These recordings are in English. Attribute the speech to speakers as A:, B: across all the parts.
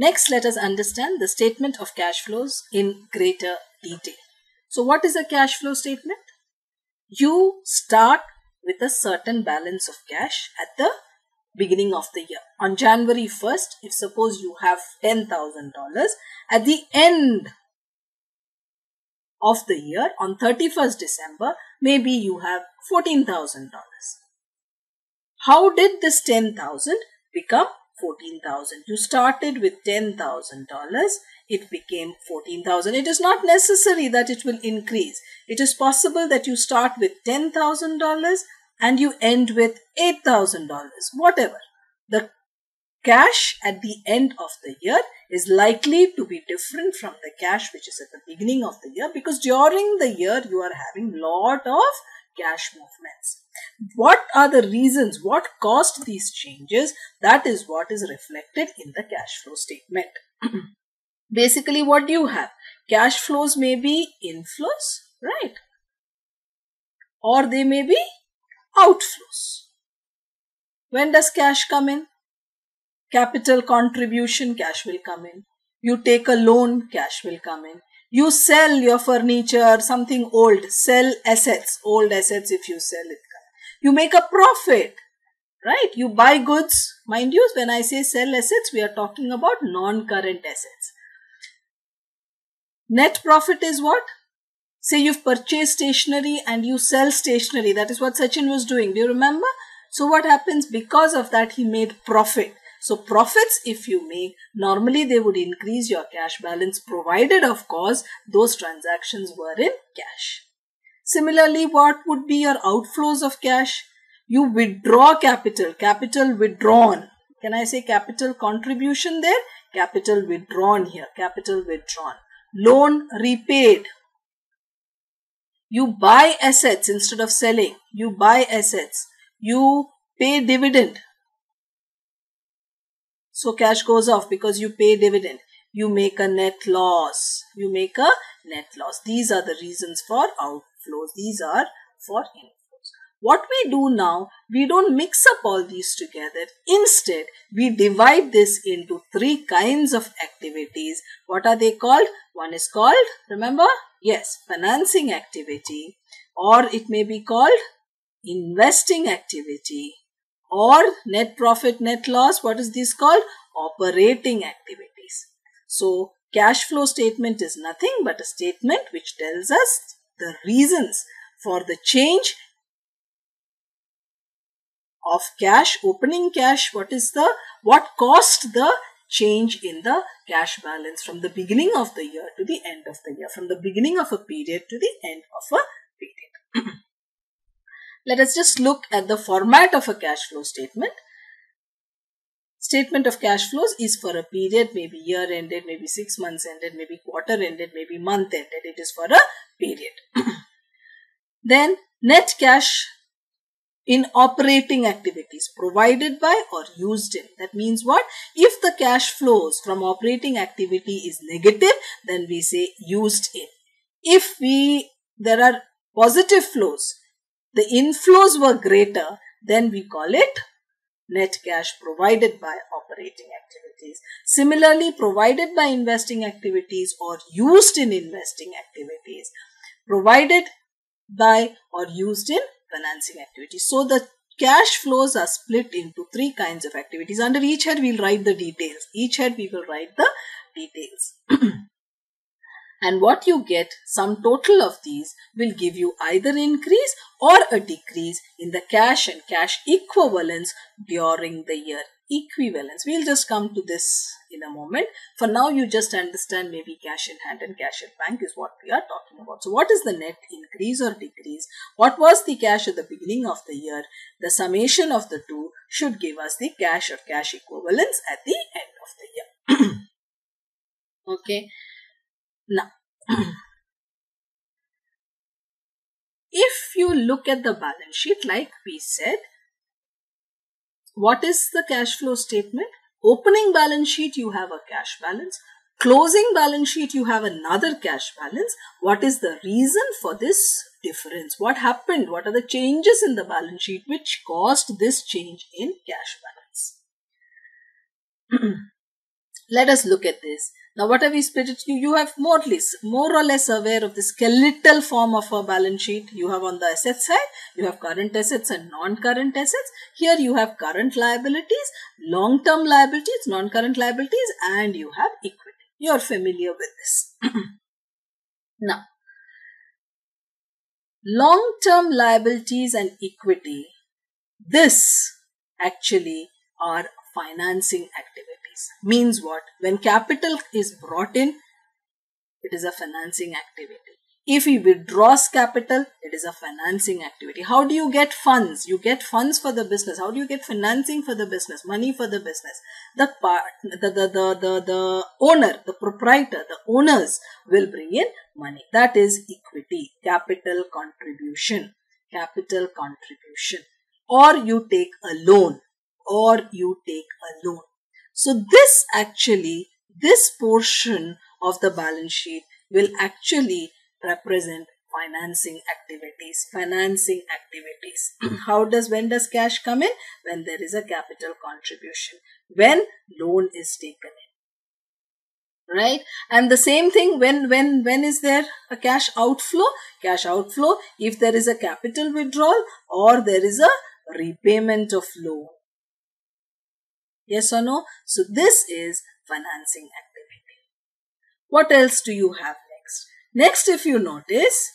A: Next, let us understand the statement of cash flows in greater detail. So, what is a cash flow statement? You start with a certain balance of cash at the beginning of the year. On January 1st, if suppose you have $10,000, at the end of the year, on 31st December, maybe you have $14,000. How did this 10,000 become 14,000? You started with $10,000 it became 14,000. It is not necessary that it will increase. It is possible that you start with $10,000 and you end with $8,000, whatever. The cash at the end of the year is likely to be different from the cash which is at the beginning of the year because during the year you are having lot of cash movements. What are the reasons? What caused these changes? That is what is reflected in the cash flow statement. Basically, what do you have? Cash flows may be inflows, right? Or they may be outflows. When does cash come in? Capital contribution, cash will come in. You take a loan, cash will come in. You sell your furniture, something old, sell assets, old assets if you sell it. You make a profit, right? You buy goods. Mind you, when I say sell assets, we are talking about non-current assets. Net profit is what? Say you've purchased stationery and you sell stationery. That is what Sachin was doing. Do you remember? So what happens? Because of that, he made profit. So profits, if you make, normally they would increase your cash balance provided, of course, those transactions were in cash. Similarly, what would be your outflows of cash? You withdraw capital, capital withdrawn. Can I say capital contribution there? Capital withdrawn here, capital withdrawn loan repaid. You buy assets instead of selling. You buy assets. You pay dividend. So cash goes off because you pay dividend. You make a net loss. You make a net loss. These are the reasons for outflows. These are for inflows. What we do now, we don't mix up all these together. Instead, we divide this into three kinds of activities. What are they called? One is called, remember? Yes, financing activity or it may be called investing activity or net profit, net loss. What is this called? Operating activities. So, cash flow statement is nothing but a statement which tells us the reasons for the change of cash, opening cash, what is the, what caused the change in the cash balance from the beginning of the year to the end of the year, from the beginning of a period to the end of a period. Let us just look at the format of a cash flow statement. Statement of cash flows is for a period, maybe year ended, maybe six months ended, maybe quarter ended, maybe month ended. It is for a period. then net cash in operating activities provided by or used in. That means what? If the cash flows from operating activity is negative, then we say used in. If we, there are positive flows, the inflows were greater, then we call it net cash provided by operating activities. Similarly, provided by investing activities or used in investing activities, provided by or used in financing activities. So the cash flows are split into three kinds of activities. Under each head, we'll write the details. Each head, we will write the details. and what you get, sum total of these, will give you either increase or a decrease in the cash and cash equivalents during the year equivalence. We'll just come to this in a moment. For now, you just understand maybe cash in hand and cash at bank is what we are talking about. So what is the net increase or decrease? What was the cash at the beginning of the year? The summation of the two should give us the cash or cash equivalence at the end of the year. okay. Now, if you look at the balance sheet like we said, what is the cash flow statement? Opening balance sheet, you have a cash balance. Closing balance sheet, you have another cash balance. What is the reason for this difference? What happened? What are the changes in the balance sheet which caused this change in cash balance? let us look at this. Now, what have we split it? You, you have more or, less, more or less aware of the skeletal form of a balance sheet. You have on the asset side, you have current assets and non-current assets. Here you have current liabilities, long-term liabilities, non-current liabilities, and you have equity. You are familiar with this. now, long-term liabilities and equity, this actually are financing activities. Means what? When capital is brought in, it is a financing activity. If he withdraws capital, it is a financing activity. How do you get funds? You get funds for the business. How do you get financing for the business? Money for the business. The part, the, the, the, the, the owner, the proprietor, the owners will bring in money. That is equity, capital contribution, capital contribution. Or you take a loan or you take a loan. So this actually, this portion of the balance sheet will actually represent financing activities financing activities. How does when does cash come in? When there is a capital contribution when loan is taken in. Right? And the same thing when when when is there a cash outflow? Cash outflow if there is a capital withdrawal or there is a repayment of loan Yes or no? So this is financing activity. What else do you have next? Next, if you notice,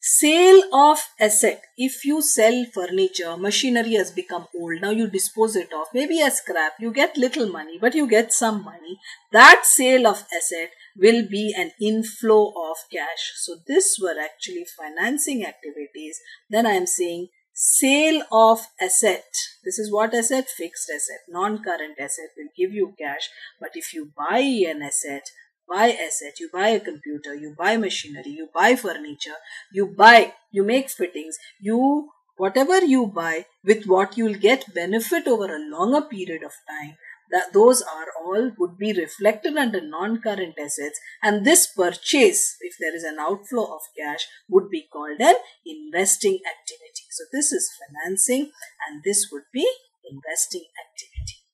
A: sale of asset. If you sell furniture, machinery has become old. Now you dispose it off. Maybe as scrap. You get little money, but you get some money. That sale of asset will be an inflow of cash. So this were actually financing activities. Then I am saying sale of asset. This is what asset? Fixed asset. Non-current asset will give you cash but if you buy an asset buy asset you buy a computer you buy machinery you buy furniture you buy you make fittings you whatever you buy with what you will get benefit over a longer period of time that those are all would be reflected under non-current assets and this purchase if there is an outflow of cash would be called an investing activity. So this is financing and this would be investing activity.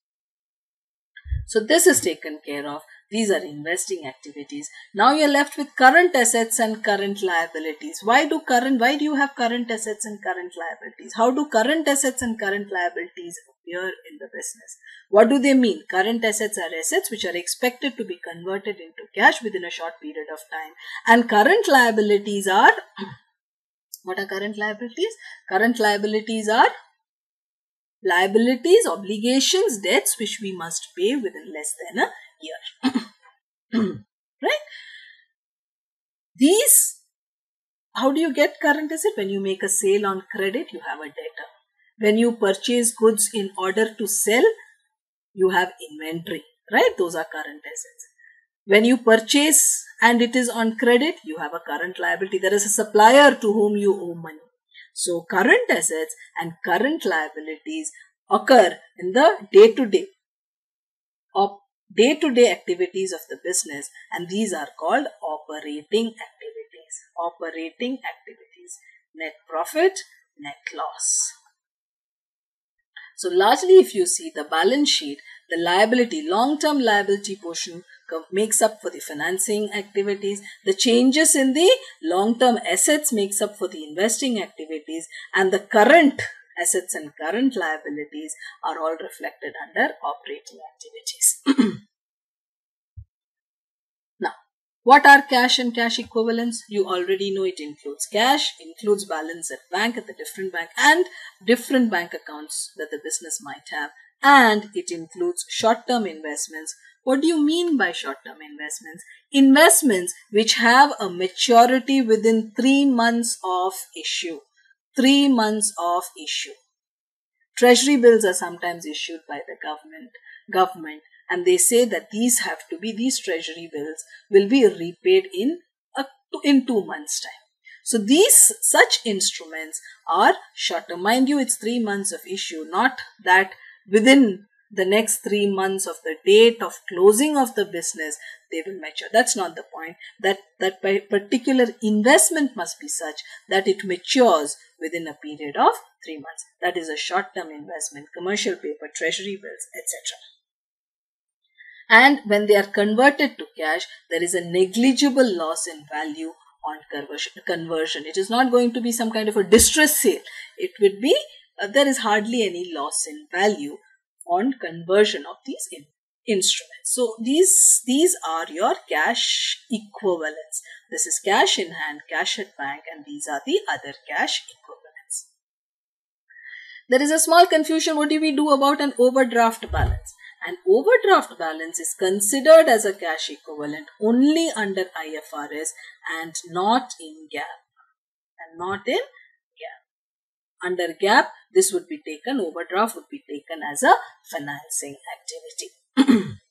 A: So this is taken care of these are investing activities. Now you're left with current assets and current liabilities. Why do current, why do you have current assets and current liabilities? How do current assets and current liabilities appear in the business? What do they mean? Current assets are assets which are expected to be converted into cash within a short period of time. And current liabilities are, what are current liabilities? Current liabilities are liabilities, obligations, debts which we must pay within less than a year. right? These, how do you get current asset? When you make a sale on credit, you have a debtor. When you purchase goods in order to sell, you have inventory, right? Those are current assets. When you purchase and it is on credit, you have a current liability. There is a supplier to whom you owe money. So current assets and current liabilities occur in the day-to-day activities of the business and these are called operating activities. Operating activities. Net profit, net loss. So largely if you see the balance sheet, the liability, long-term liability portion makes up for the financing activities. The changes in the long-term assets makes up for the investing activities and the current assets and current liabilities are all reflected under operating activities. now, what are cash and cash equivalents? You already know it includes cash, includes balance at bank at the different bank and different bank accounts that the business might have and it includes short-term investments. What do you mean by short-term investments? Investments which have a maturity within three months of issue three months of issue. Treasury bills are sometimes issued by the government, government and they say that these have to be, these treasury bills will be repaid in, a, in two months time. So these such instruments are shorter. Mind you, it's three months of issue, not that within the next three months of the date of closing of the business, they will mature. That's not the point. That, that particular investment must be such that it matures within a period of three months. That is a short-term investment, commercial paper, treasury bills, etc. and when they are converted to cash there is a negligible loss in value on conversion it is not going to be some kind of a distress sale it would be uh, there is hardly any loss in value on conversion of these in instruments. So these these are your cash equivalents. This is cash in hand cash at bank and these are the other cash equivalents. There is a small confusion. What do we do about an overdraft balance? An overdraft balance is considered as a cash equivalent only under IFRS and not in GAAP. And not in GAAP. Under GAAP, this would be taken, overdraft would be taken as a financing activity.